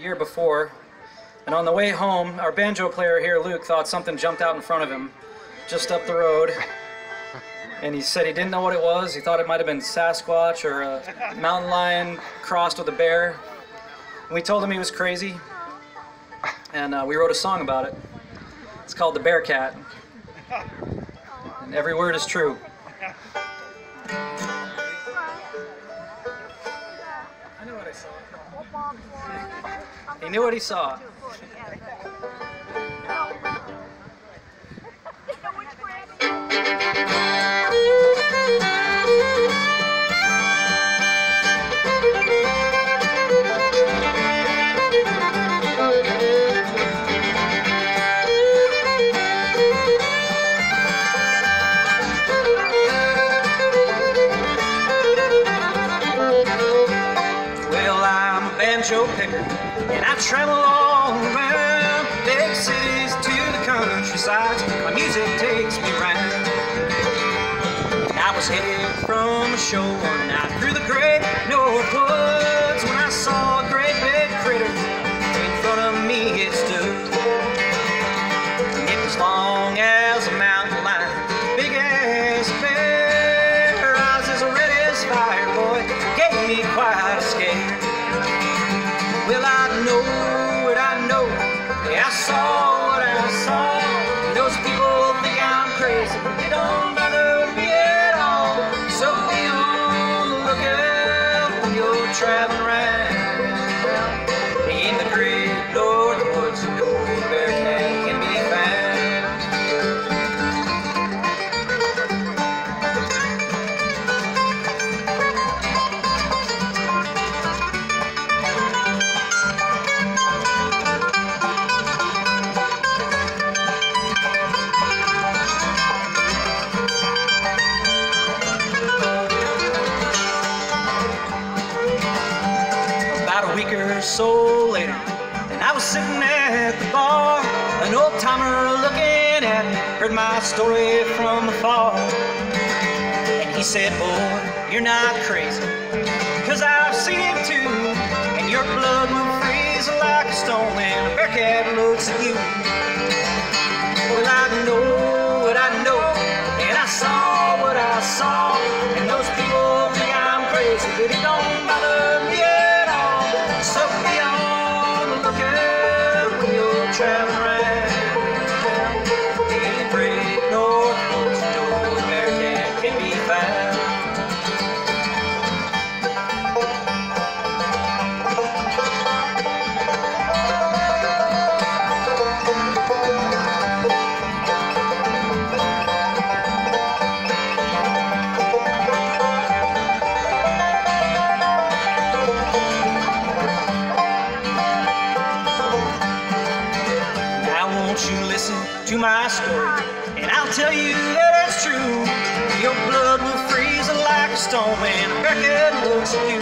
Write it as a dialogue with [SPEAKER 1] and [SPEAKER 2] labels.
[SPEAKER 1] year before, and on the way home, our banjo player here, Luke, thought something jumped out in front of him just up the road. And he said he didn't know what it was. He thought it might have been Sasquatch or a mountain lion crossed with a bear. And we told him he was crazy, and uh, we wrote a song about it. It's called The Bear Cat. And every word is true. He knew what he saw. banjo picker, and I travel all around big cities to the countryside. My music takes me round. I was headed from a show one night through the great North Woods when I saw a great big critter in front of me. It stood. It was long as a mountain lion, big as a bear, eyes as red as fire, boy, gave me quite I saw what I saw. Those people think I'm crazy, it don't bother me at all. So on the lookout About a week or so later, and I was sitting at the bar, an old timer looking at me, heard my story from afar. And he said, Boy, you're not crazy, cause I've seen it too, when And I'll tell you that it's true. Your blood will freeze like a stone a bear cat looks at you